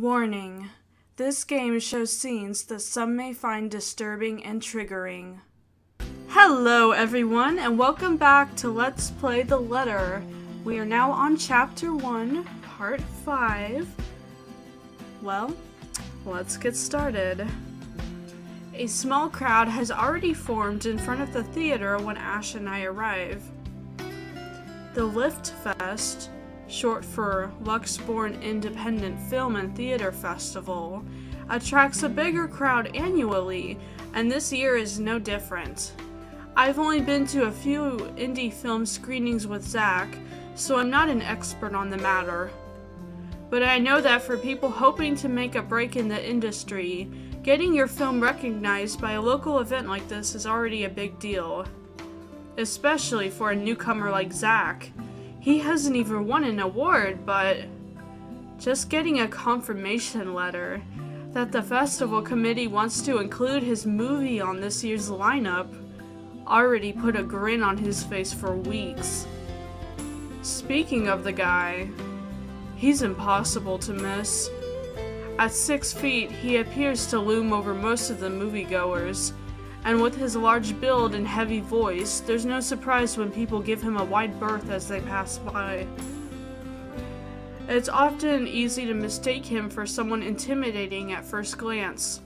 Warning. This game shows scenes that some may find disturbing and triggering. Hello everyone and welcome back to Let's Play The Letter. We are now on Chapter 1, Part 5. Well, let's get started. A small crowd has already formed in front of the theater when Ash and I arrive. The Lift Fest, short for Luxborn Independent Film and Theater Festival, attracts a bigger crowd annually, and this year is no different. I've only been to a few indie film screenings with Zach, so I'm not an expert on the matter. But I know that for people hoping to make a break in the industry, getting your film recognized by a local event like this is already a big deal. Especially for a newcomer like Zach. He hasn't even won an award, but just getting a confirmation letter that the festival committee wants to include his movie on this year's lineup already put a grin on his face for weeks. Speaking of the guy, he's impossible to miss. At six feet, he appears to loom over most of the moviegoers, and with his large build and heavy voice, there's no surprise when people give him a wide berth as they pass by. It's often easy to mistake him for someone intimidating at first glance.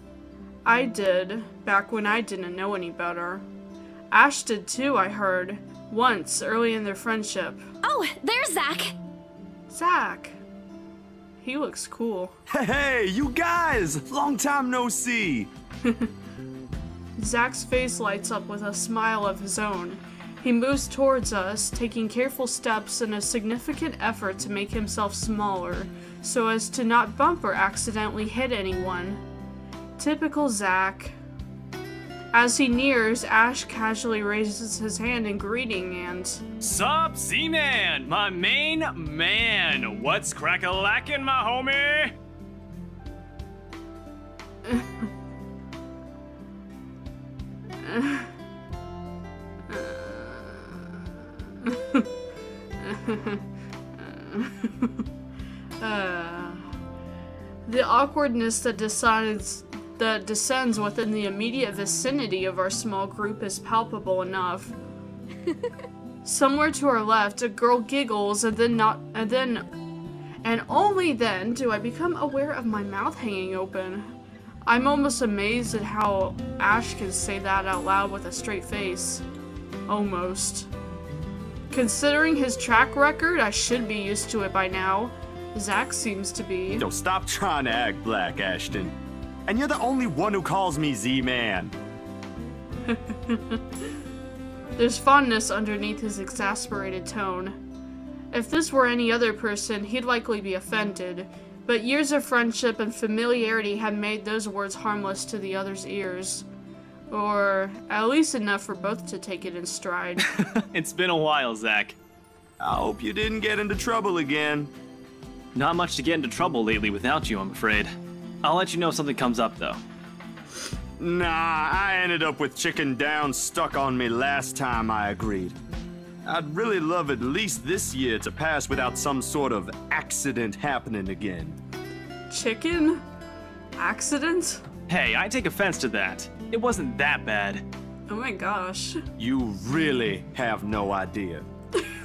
I did, back when I didn't know any better. Ash did too, I heard, once early in their friendship. Oh, there's Zach! Zach! He looks cool. Hey, you guys! Long time no see! Zach's face lights up with a smile of his own. He moves towards us, taking careful steps in a significant effort to make himself smaller, so as to not bump or accidentally hit anyone. Typical Zach. As he nears, Ash casually raises his hand in greeting and. Sup, Z-Man, my main man. What's crack-a-lackin', my homie? the awkwardness that decides that descends within the immediate vicinity of our small group is palpable enough. Somewhere to our left, a girl giggles and then not and then and only then do I become aware of my mouth hanging open. I'm almost amazed at how Ash can say that out loud with a straight face. Almost. Considering his track record, I should be used to it by now. Zach seems to be. Don't stop trying to act black, Ashton. And you're the only one who calls me Z-Man. There's fondness underneath his exasperated tone. If this were any other person, he'd likely be offended, but years of friendship and familiarity had made those words harmless to the other's ears. Or at least enough for both to take it in stride. it's been a while, Zach. I hope you didn't get into trouble again. Not much to get into trouble lately without you, I'm afraid. I'll let you know if something comes up, though. Nah, I ended up with Chicken Down stuck on me last time I agreed. I'd really love at least this year to pass without some sort of accident happening again. Chicken? Accident? Hey, I take offense to that. It wasn't that bad. Oh my gosh. You really have no idea.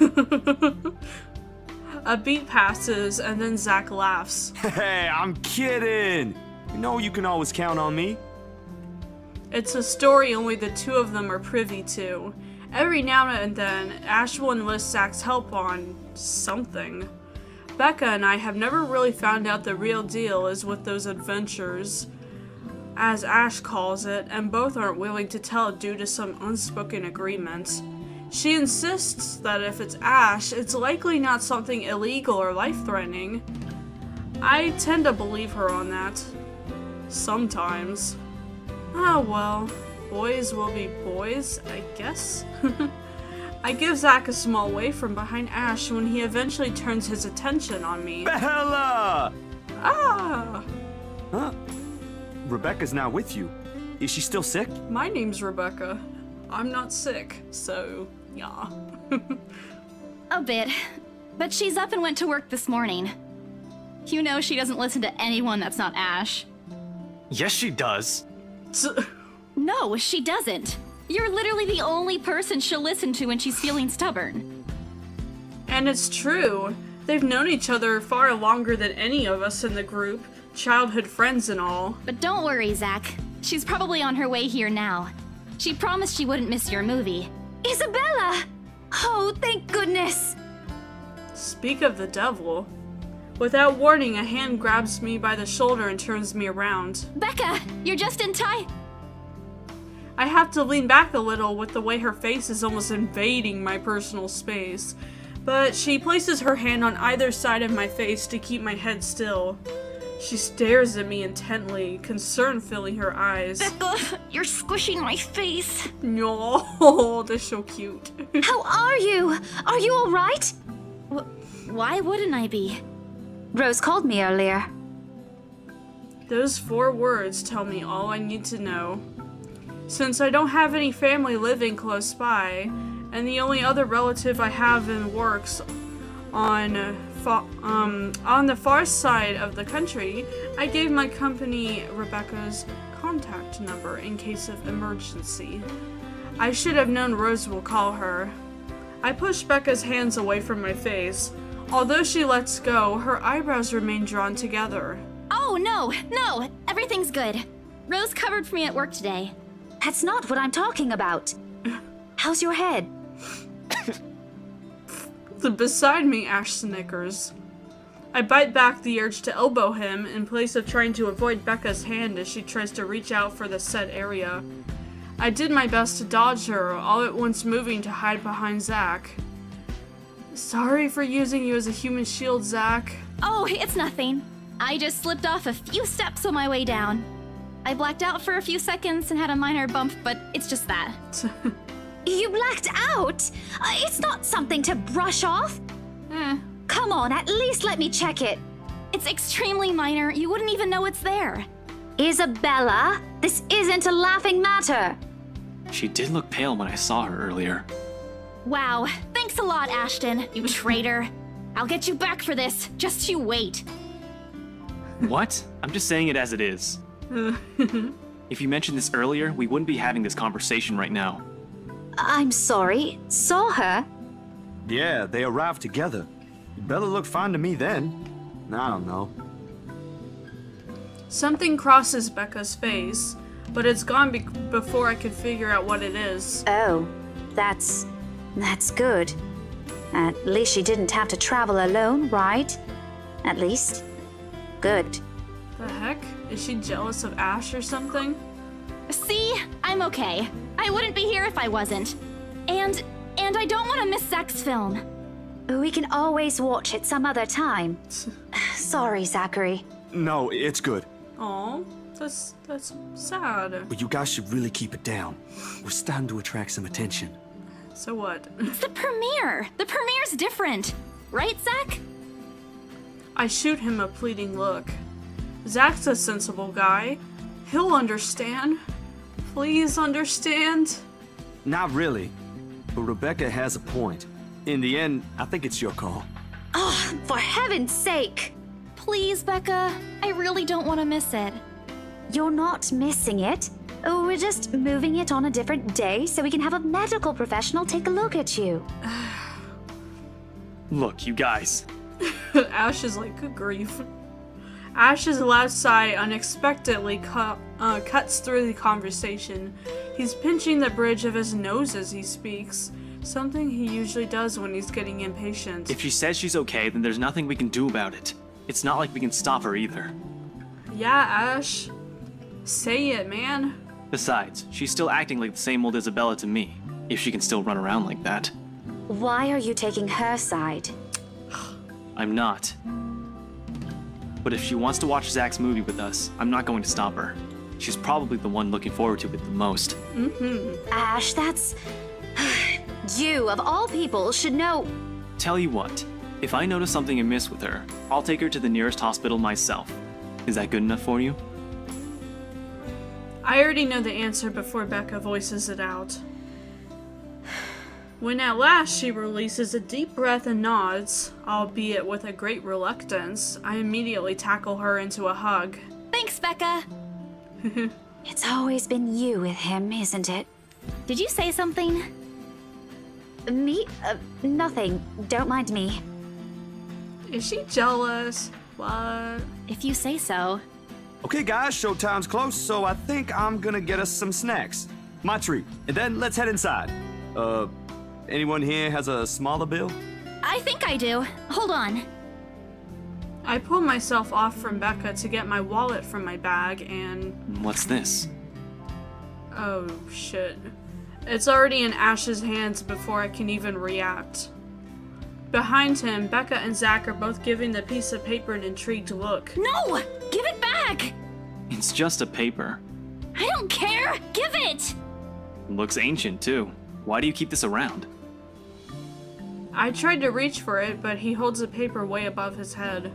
A beat passes and then Zach laughs. Hey, I'm kidding! You know you can always count on me. It's a story only the two of them are privy to. Every now and then, Ash will enlist Zach's help on something. Becca and I have never really found out the real deal is with those adventures, as Ash calls it, and both aren't willing to tell due to some unspoken agreement. She insists that if it's Ash, it's likely not something illegal or life-threatening. I tend to believe her on that. Sometimes. Ah well, boys will be boys, I guess. I give Zach a small wave from behind Ash when he eventually turns his attention on me. Bella! Ah! Huh? Rebecca's now with you. Is she still sick? My name's Rebecca. I'm not sick, so yeah. A bit. But she's up and went to work this morning. You know she doesn't listen to anyone that's not Ash. Yes, she does. No, she doesn't. You're literally the only person she'll listen to when she's feeling stubborn. And it's true. They've known each other far longer than any of us in the group, childhood friends and all. But don't worry, Zach. She's probably on her way here now. She promised she wouldn't miss your movie. Isabella! Oh, thank goodness! Speak of the devil. Without warning, a hand grabs me by the shoulder and turns me around. Becca, you're just in time. I have to lean back a little with the way her face is almost invading my personal space. But she places her hand on either side of my face to keep my head still. She stares at me intently, concern filling her eyes. Becca, you're squishing my face. No, that's so cute. How are you? Are you alright? Wh- why wouldn't I be? Rose called me earlier. Those four words tell me all I need to know. Since I don't have any family living close by, and the only other relative I have in works on um, on the far side of the country, I gave my company Rebecca's contact number in case of emergency. I should have known Rose will call her. I push Becca's hands away from my face. Although she lets go, her eyebrows remain drawn together. Oh, no, no, everything's good. Rose covered for me at work today. That's not what I'm talking about. How's your head? The beside me, Ash snickers. I bite back the urge to elbow him in place of trying to avoid Becca's hand as she tries to reach out for the set area. I did my best to dodge her, all at once moving to hide behind Zach. Sorry for using you as a human shield, Zach. Oh, it's nothing. I just slipped off a few steps on my way down. I blacked out for a few seconds and had a minor bump, but it's just that. You blacked out? Uh, it's not something to brush off. Eh, Come on, at least let me check it. it's extremely minor. You wouldn't even know it's there. Isabella, this isn't a laughing matter. She did look pale when I saw her earlier. Wow, thanks a lot, Ashton, you traitor. I'll get you back for this. Just you wait. What? I'm just saying it as it is. if you mentioned this earlier, we wouldn't be having this conversation right now. I'm sorry. Saw her? Yeah, they arrived together. Bella looked fine to me then. I don't know. Something crosses Becca's face, but it's gone be- before I could figure out what it is. Oh, that's. that's good. At least she didn't have to travel alone, right? At least. Good. The heck? Is she jealous of Ash or something? See, I'm okay. I wouldn't be here if I wasn't. And and I don't want to miss Zach's film. We can always watch it some other time. Sorry, Zachary. No, it's good. Oh, that's that's sad. But you guys should really keep it down. We're starting to attract some attention. So what? It's the premiere. The premiere's different, right, Zach? I shoot him a pleading look. Zach's a sensible guy. He'll understand. Please understand. Not really. But Rebecca has a point. In the end, I think it's your call. Oh, for heaven's sake! Please, Becca. I really don't want to miss it. You're not missing it. Oh, We're just moving it on a different day so we can have a medical professional take a look at you. Look, you guys. Ash is like, good grief. Ash's loud sigh unexpectedly cu- uh, cuts through the conversation. He's pinching the bridge of his nose as he speaks, something he usually does when he's getting impatient. If she says she's okay, then there's nothing we can do about it. It's not like we can stop her either. yeah, Ash. Say it, man. Besides, she's still acting like the same old Isabella to me, if she can still run around like that. Why are you taking her side? I'm not. But if she wants to watch Zach's movie with us, I'm not going to stop her. She's probably the one looking forward to it the most. Mhm. Ash, that's. you, of all people, should know. Tell you what, if I notice something amiss with her, I'll take her to the nearest hospital myself. Is that good enough for you? I already know the answer before Becca voices it out. When at last she releases a deep breath and nods, albeit with a great reluctance, I immediately tackle her into a hug. Thanks, Becca. It's always been you with him, isn't it? Did you say something? Me? Uh, nothing. Don't mind me. Is she jealous? What? If you say so. Okay, guys, showtime's close, so I think I'm gonna get us some snacks. My treat. And then let's head inside. Uh, anyone here has a smaller bill? I think I do. Hold on. I pull myself off from Becca to get my wallet from my bag and. What's this? Oh shit. It's already in Ash's hands before I can even react. Behind him, Becca and Zach are both giving the piece of paper an intrigued look. No! Give it back! It's just a paper. I don't care! Give it! Looks ancient, too. Why do you keep this around? I tried to reach for it, but he holds the paper way above his head.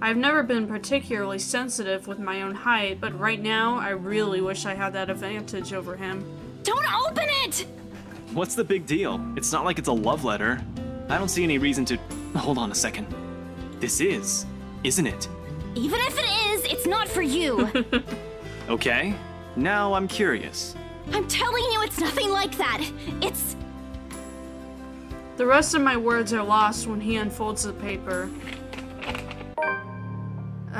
I've never been particularly sensitive with my own height, but right now, I really wish I had that advantage over him. Don't open it! What's the big deal? It's not like it's a love letter. I don't see any reason to. Hold on a second. This is, isn't it? Even if it is, it's not for you. Okay. Now I'm curious. I'm telling you, it's nothing like that. It's. The rest of my words are lost when he unfolds the paper.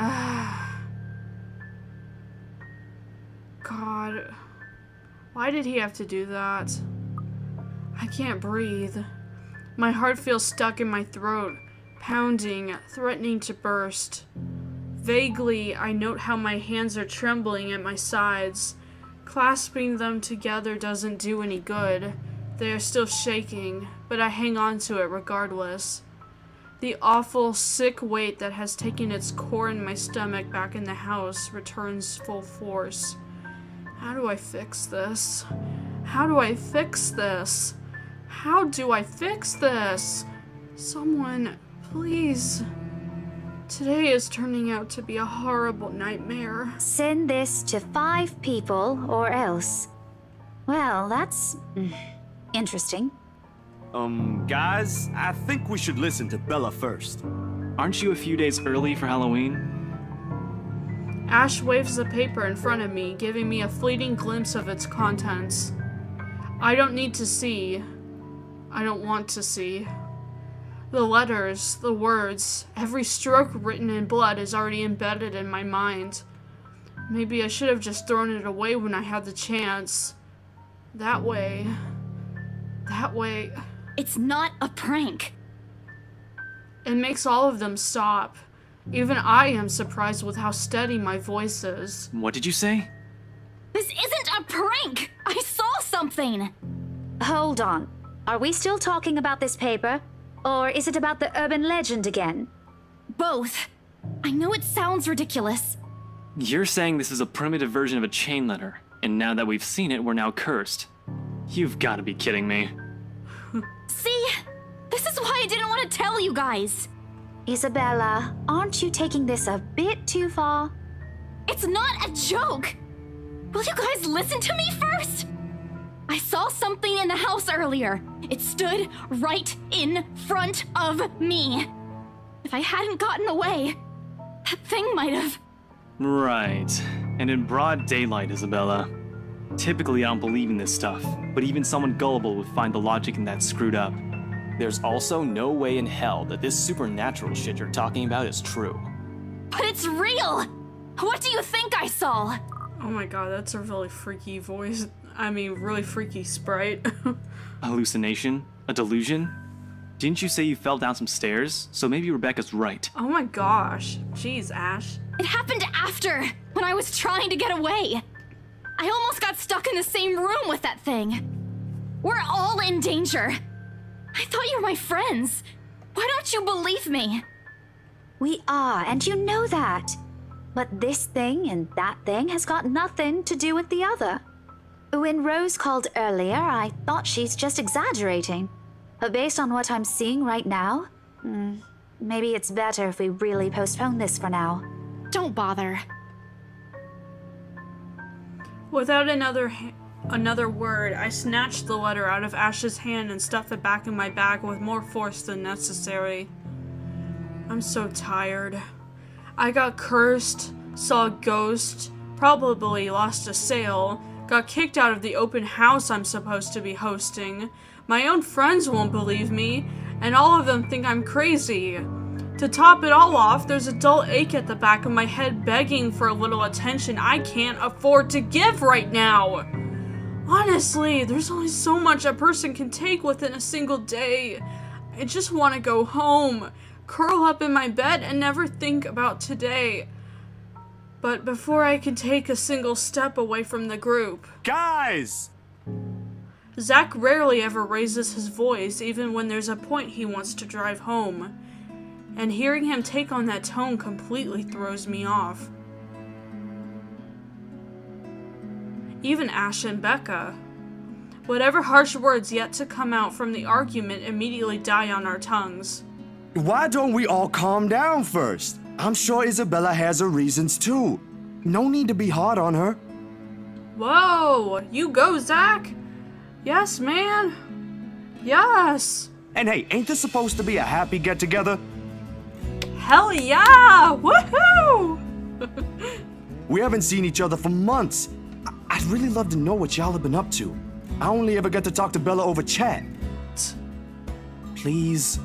God. Why did he have to do that? I can't breathe. My heart feels stuck in my throat, pounding, threatening to burst. Vaguely, I note how my hands are trembling at my sides. Clasping them together doesn't do any good. They are still shaking, but I hang on to it regardless. The awful, sick weight that has taken its core in my stomach back in the house returns full force. How do I fix this? How do I fix this? How do I fix this? Someone, please. Today is turning out to be a horrible nightmare. Send this to five people or else. Well, that's mm, interesting. Um, guys, I think we should listen to Bella first. Aren't you a few days early for Halloween? Ash waves the paper in front of me, giving me a fleeting glimpse of its contents. I don't need to see. I don't want to see. The letters, the words, every stroke written in blood is already embedded in my mind. Maybe I should have just thrown it away when I had the chance. That way. That way. It's not a prank. It makes all of them stop. Even I am surprised with how steady my voice is. What did you say? This isn't a prank! I saw something! Hold on. Are we still talking about this paper? Or is it about the urban legend again? Both. I know it sounds ridiculous. You're saying this is a primitive version of a chain letter, and now that we've seen it, we're now cursed. You've got to be kidding me. See? This is why I didn't want to tell you guys. Isabella, aren't you taking this a bit too far? It's not a joke! Will you guys listen to me first? I saw something in the house earlier. It stood right in front of me. If I hadn't gotten away, that thing might have. Right. And in broad daylight, Isabella. Typically, I don't believe in this stuff, but even someone gullible would find the logic in that screwed up. There's also no way in hell that this supernatural shit you're talking about is true. But it's real! What do you think I saw? Oh my god, that's a really freaky voice. I mean, really freaky sprite. Hallucination? A delusion? Didn't you say you fell down some stairs? So maybe Rebecca's right. oh my gosh. Jeez, Ash. It happened after, when I was trying to get away. I almost got stuck in the same room with that thing. We're all in danger. I thought you were my friends. Why don't you believe me? We are, and you know that. But this thing and that thing has got nothing to do with the other. When Rose called earlier, I thought she's just exaggerating. But based on what I'm seeing right now, hmm, maybe it's better if we really postpone this for now. Don't bother. Without another ha- another word, I snatched the letter out of Ash's hand and stuffed it back in my bag with more force than necessary. I'm so tired. I got cursed, saw a ghost, probably lost a sale, got kicked out of the open house I'm supposed to be hosting. My own friends won't believe me, and all of them think I'm crazy. To top it all off, there's a dull ache at the back of my head begging for a little attention I can't afford to give right now. Honestly, there's only so much a person can take within a single day. I just want to go home, curl up in my bed, and never think about today. But before I can take a single step away from the group, Guys! Zach rarely ever raises his voice, even when there's a point he wants to drive home. And hearing him take on that tone completely throws me off. Even Ash and Becca. Whatever harsh words yet to come out from the argument immediately die on our tongues. Why don't we all calm down first? I'm sure Isabella has her reasons too. No need to be hard on her. Whoa! You go, Zach! Yes, man! Yes! And hey, ain't this supposed to be a happy get together? Hell yeah! Woohoo! We haven't seen each other for months. I- I'd really love to know what y'all have been up to. I only ever get to talk to Bella over chat. Please.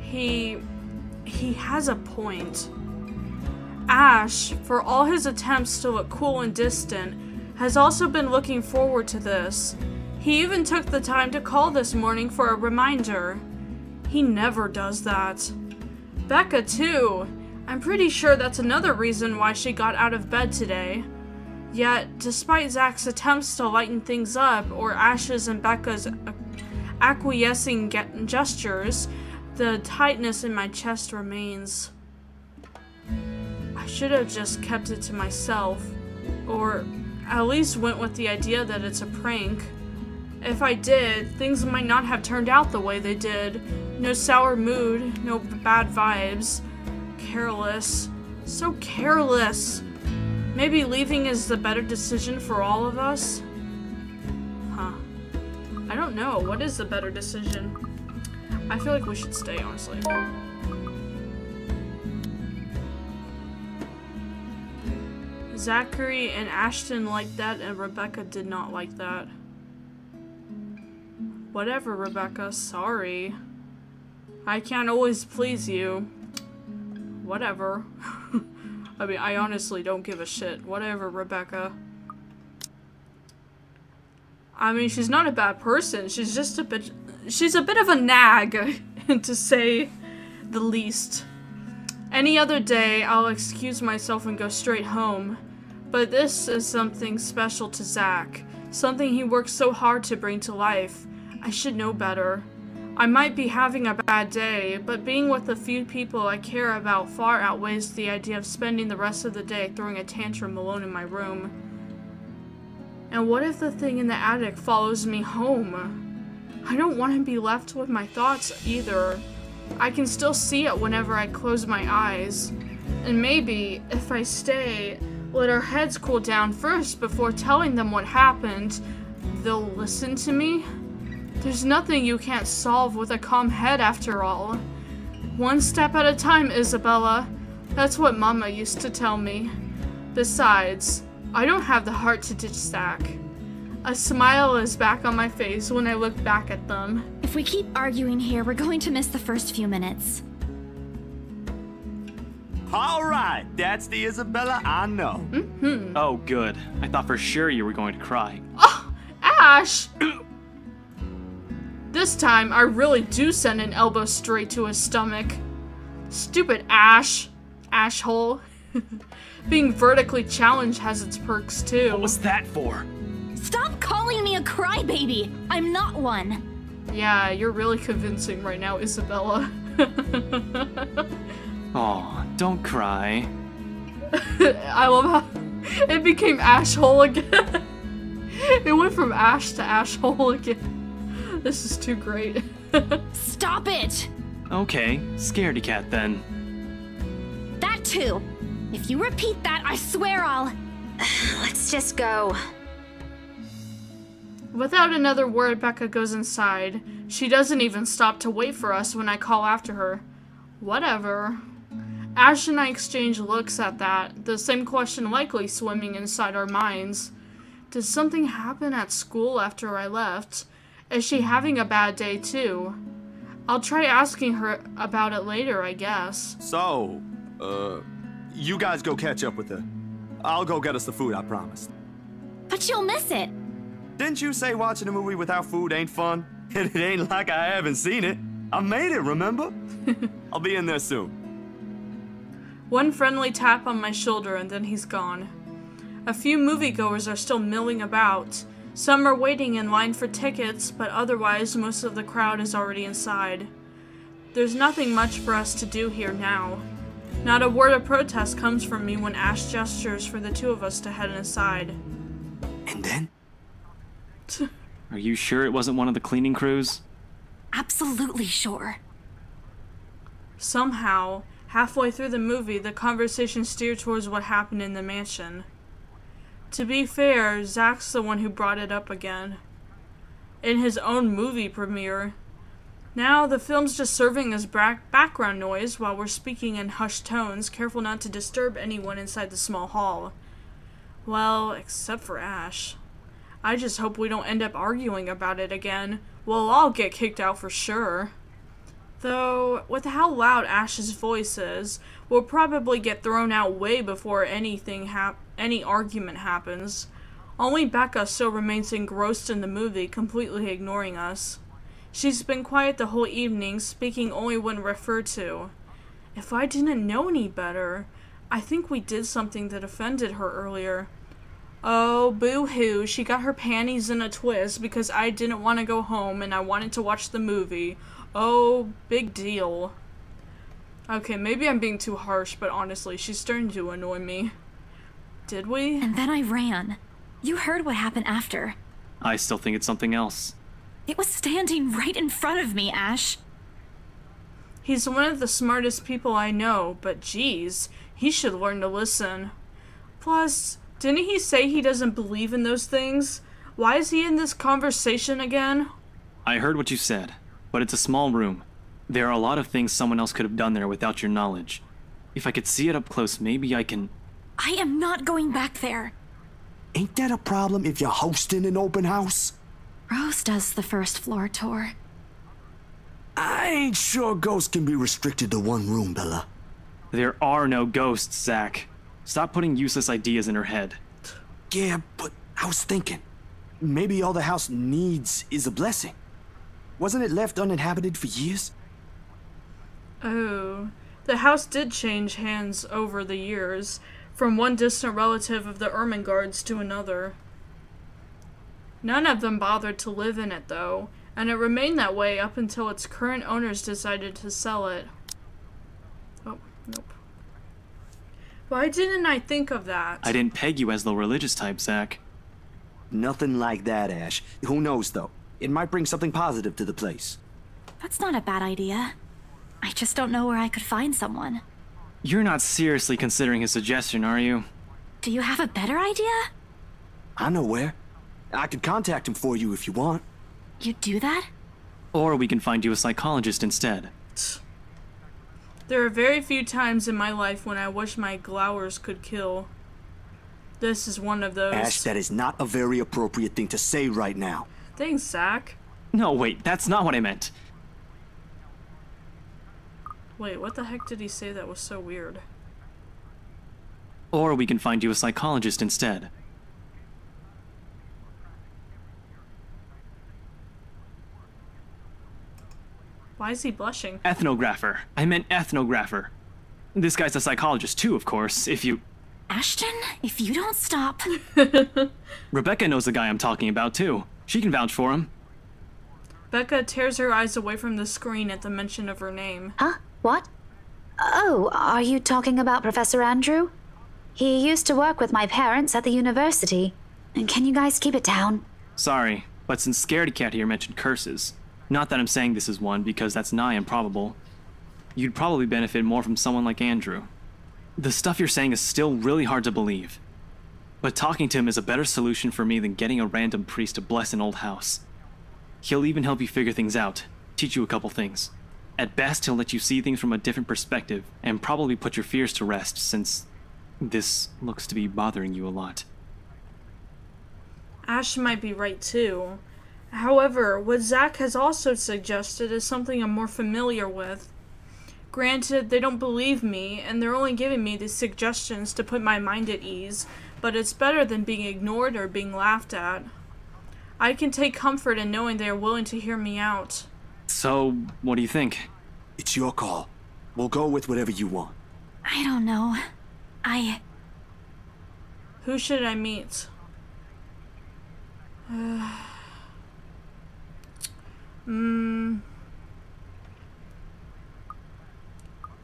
He. he has a point. Ash, for all his attempts to look cool and distant, has also been looking forward to this. He even took the time to call this morning for a reminder. He never does that. Becca, too. I'm pretty sure that's another reason why she got out of bed today. Yet, despite Zach's attempts to lighten things up, or Ash's and Becca's acquiescing gestures, the tightness in my chest remains. I should have just kept it to myself, or at least went with the idea that it's a prank. If I did, things might not have turned out the way they did. No sour mood, no bad vibes. Careless. So careless. Maybe leaving is the better decision for all of us? Huh. I don't know. What is the better decision? I feel like we should stay, honestly. Zachary and Ashton liked that, and Rebecca did not like that. Whatever, Rebecca. Sorry. I can't always please you. Whatever. I mean, I honestly don't give a shit. Whatever, Rebecca. I mean, she's not a bad person. She's just a bit. She's a bit of a nag, to say the least. Any other day, I'll excuse myself and go straight home. But this is something special to Zach. Something he worked so hard to bring to life. I should know better. I might be having a bad day, but being with the few people I care about far outweighs the idea of spending the rest of the day throwing a tantrum alone in my room. And what if the thing in the attic follows me home? I don't want to be left with my thoughts either. I can still see it whenever I close my eyes. And maybe, if I stay, let our heads cool down first before telling them what happened, they'll listen to me? There's nothing you can't solve with a calm head after all. One step at a time, Isabella. That's what Mama used to tell me. Besides, I don't have the heart to ditch Zach. A smile is back on my face when I look back at them. If we keep arguing here, we're going to miss the first few minutes. All right, that's the Isabella I know. Mm-hmm. Oh, good. I thought for sure you were going to cry. Oh, Ash! this time, I really do send an elbow straight to his stomach. Stupid Ash. Ash hole. Being vertically challenged has its perks too. What was that for? Stop calling me a crybaby! I'm not one. Yeah, you're really convincing right now, Isabella. Oh, don't cry. I love how it became Ash hole again. it went from Ash to Ash hole again. This is too great. Stop it! Okay, scaredy cat then. That too. If you repeat that, I swear I'll. Let's just go. Without another word, Becca goes inside. She doesn't even stop to wait for us when I call after her. Whatever. Ash and I exchange looks at that, the same question likely swimming inside our minds. Did something happen at school after I left? Is she having a bad day too? I'll try asking her about it later, I guess. So, uh, you guys go catch up with her. I'll go get us the food I promised. But you'll miss it. Didn't you say watching a movie without food ain't fun? And it ain't like I haven't seen it. I made it, remember? I'll be in there soon. One friendly tap on my shoulder and then he's gone. A few moviegoers are still milling about. Some are waiting in line for tickets, but otherwise, most of the crowd is already inside. There's nothing much for us to do here now. Not a word of protest comes from me when Ash gestures for the two of us to head inside. And then? Are you sure it wasn't one of the cleaning crews? Absolutely sure. Somehow, halfway through the movie, the conversation steered towards what happened in the mansion. To be fair, Zach's the one who brought it up again. In his own movie premiere. Now, the film's just serving as background noise while we're speaking in hushed tones, careful not to disturb anyone inside the small hall. Well, except for Ash. I just hope we don't end up arguing about it again. We'll all get kicked out for sure. Though, with how loud Ash's voice is, we'll probably get thrown out way before anything hap- any argument happens. Only Becca still remains engrossed in the movie, completely ignoring us. She's been quiet the whole evening, speaking only when referred to. If I didn't know any better, I think we did something that offended her earlier. Oh, boo hoo, she got her panties in a twist because I didn't want to go home and I wanted to watch the movie. Oh, big deal. Okay, maybe I'm being too harsh, but honestly, she's starting to annoy me. Did we? And then I ran. You heard what happened after. I still think it's something else. It was standing right in front of me, Ash. He's one of the smartest people I know, but geez, he should learn to listen. Plus, didn't he say he doesn't believe in those things? Why is he in this conversation again? I heard what you said, but it's a small room. There are a lot of things someone else could have done there without your knowledge. If I could see it up close, maybe I can. I am not going back there. Ain't that a problem if you're hosting an open house? Rose does the first floor tour. I ain't sure ghosts can be restricted to one room, Bella. There are no ghosts, Zach. Stop putting useless ideas in her head. Yeah, but I was thinking. Maybe all the house needs is a blessing. Wasn't it left uninhabited for years? Oh, the house did change hands over the years, from one distant relative of the Ermengardes to another. None of them bothered to live in it, though, and it remained that way up until its current owners decided to sell it. Oh, nope. Why didn't I think of that? I didn't peg you as the religious type, Zach. Nothing like that, Ash. Who knows, though? It might bring something positive to the place. That's not a bad idea. I just don't know where I could find someone. You're not seriously considering his suggestion, are you? Do you have a better idea? I know where. I could contact him for you if you want. You'd do that? Or we can find you a psychologist instead. There are very few times in my life when I wish my glowers could kill. This is one of those. Ash, that is not a very appropriate thing to say right now. Thanks, Zach. No, wait, that's not what I meant. Wait, what the heck did he say that was so weird? Or we can find you a psychologist instead. Why is he blushing? Ethnographer. I meant ethnographer. This guy's a psychologist too, of course, if you... Ashton, if you don't stop. Rebecca knows the guy I'm talking about too. She can vouch for him. Becca tears her eyes away from the screen at the mention of her name. Huh? What? Oh, are you talking about Professor Andrew? He used to work with my parents at the university. And can you guys keep it down? Sorry, but since Scaredy Cat here mentioned curses, not that I'm saying this is one, because that's nigh improbable, you'd probably benefit more from someone like Andrew. The stuff you're saying is still really hard to believe. But talking to him is a better solution for me than getting a random priest to bless an old house. He'll even help you figure things out, teach you a couple things. At best, he'll let you see things from a different perspective, and probably put your fears to rest, since this looks to be bothering you a lot. Ash might be right too. However, what Zach has also suggested is something I'm more familiar with. Granted, they don't believe me, and they're only giving me these suggestions to put my mind at ease, but it's better than being ignored or being laughed at. I can take comfort in knowing they are willing to hear me out. So, what do you think? It's your call. We'll go with whatever you want. I don't know. I. Who should I meet? Hmm.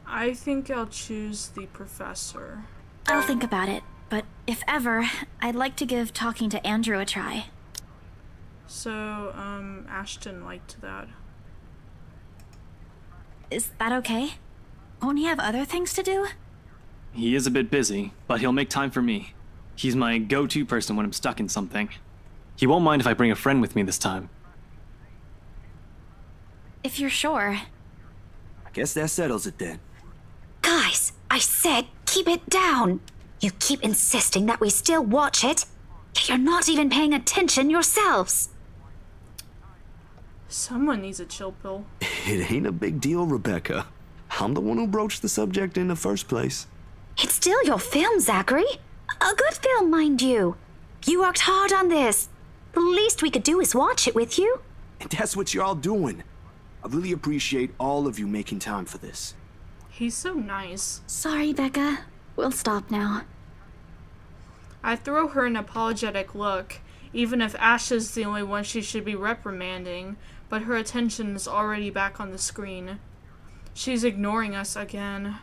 I think I'll choose the professor. I'll think about it. But if ever, I'd like to give talking to Andrew a try. So, um, Ashton liked that. Is that okay? Won't he have other things to do? He is a bit busy, but he'll make time for me. He's my go to person when I'm stuck in something. He won't mind if I bring a friend with me this time. If you're sure. I guess that settles it then. Guys, I said keep it down. You keep insisting that we still watch it, yet you're not even paying attention yourselves. Someone needs a chill pill. It ain't a big deal, Rebecca. I'm the one who broached the subject in the first place. It's still your film, Zachary. A good film, mind you. You worked hard on this. The least we could do is watch it with you. And that's what you're all doing. I really appreciate all of you making time for this. He's so nice. Sorry, Becca. We'll stop now. I throw her an apologetic look, even if Ash is the only one she should be reprimanding, but her attention is already back on the screen. She's ignoring us again.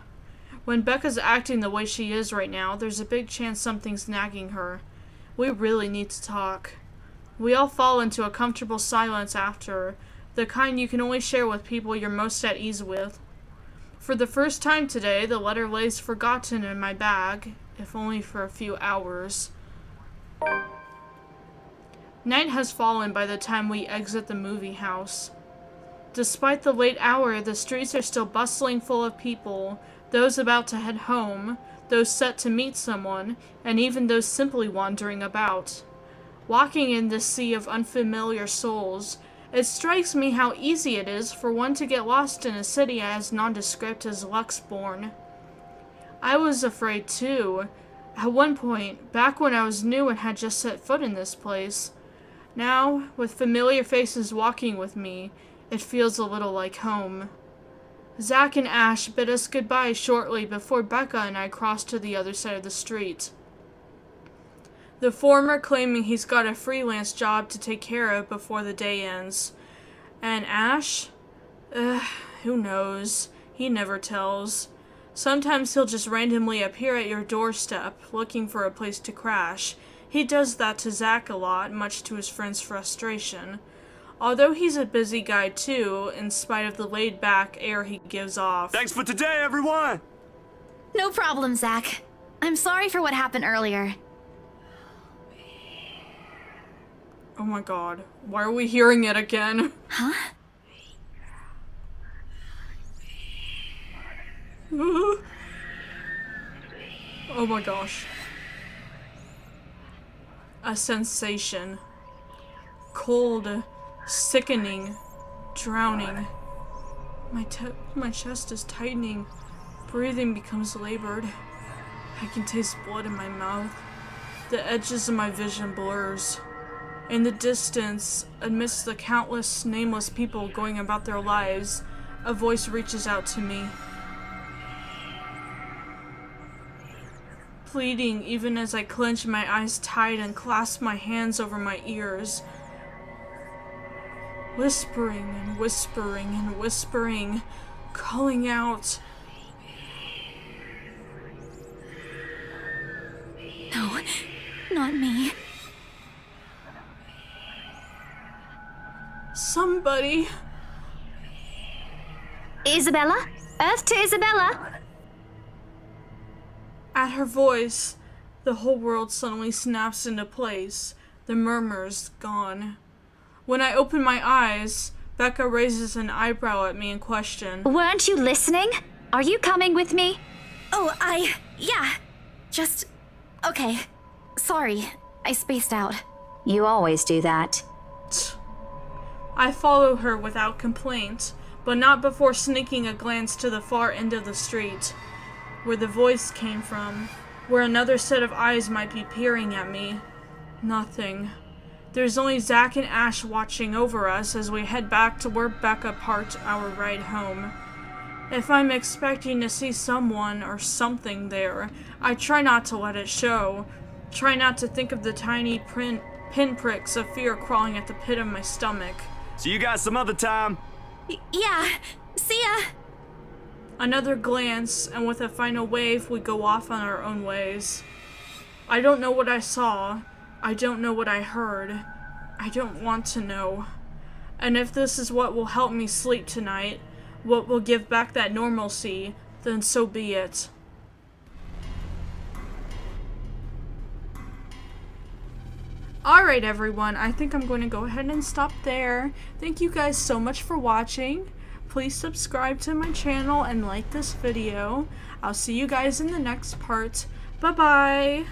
When Becca's acting the way she is right now, there's a big chance something's nagging her. We really need to talk. We all fall into a comfortable silence after, the kind you can only share with people you're most at ease with. For the first time today, the letter lays forgotten in my bag, if only for a few hours. Night has fallen by the time we exit the movie house. Despite the late hour, the streets are still bustling full of people, those about to head home, those set to meet someone, and even those simply wandering about. Walking in this sea of unfamiliar souls, it strikes me how easy it is for one to get lost in a city as nondescript as Luxborn. I was afraid too, at one point, back when I was new and had just set foot in this place. Now, with familiar faces walking with me, it feels a little like home. Zach and Ash bid us goodbye shortly before Becca and I crossed to the other side of the street. The former claiming he's got a freelance job to take care of before the day ends. And Ash? Ugh, who knows? He never tells. Sometimes he'll just randomly appear at your doorstep, looking for a place to crash. He does that to Zach a lot, much to his friend's frustration. Although he's a busy guy too, in spite of the laid back air he gives off. Thanks for today, everyone! No problem, Zach. I'm sorry for what happened earlier. Oh my god. Why are we hearing it again? Huh? oh my gosh. A sensation. Cold, sickening, drowning. My my chest is tightening. Breathing becomes labored. I can taste blood in my mouth. The edges of my vision blurs. In the distance, amidst the countless nameless people going about their lives, a voice reaches out to me. Pleading even as I clench my eyes tight and clasp my hands over my ears. Whispering and whispering and whispering, calling out. No, not me. Somebody. Isabella? Earth to Isabella? At her voice, The whole world suddenly snaps into place. The murmur's gone. When I open my eyes, Becca raises an eyebrow at me in question. Weren't you listening? Are you coming with me? Oh, I. Yeah. Just. Okay. Sorry. I spaced out. You always do that. I follow her without complaint, but not before sneaking a glance to the far end of the street, where the voice came from, where another set of eyes might be peering at me. Nothing. There's only Zach and Ash watching over us as we head back to where Becca parked our ride home. If I'm expecting to see someone or something there, I try not to let it show. Try not to think of the tiny print pinpricks of fear crawling at the pit of my stomach. So you got some other time? Y- yeah. See ya. Another glance, and with a final wave, we go off on our own ways. I don't know what I saw. I don't know what I heard. I don't want to know. And if this is what will help me sleep tonight, what will give back that normalcy, then so be it. Alright everyone, I think I'm going to go ahead and stop there. Thank you guys so much for watching. Please subscribe to my channel and like this video. I'll see you guys in the next part. Bye bye!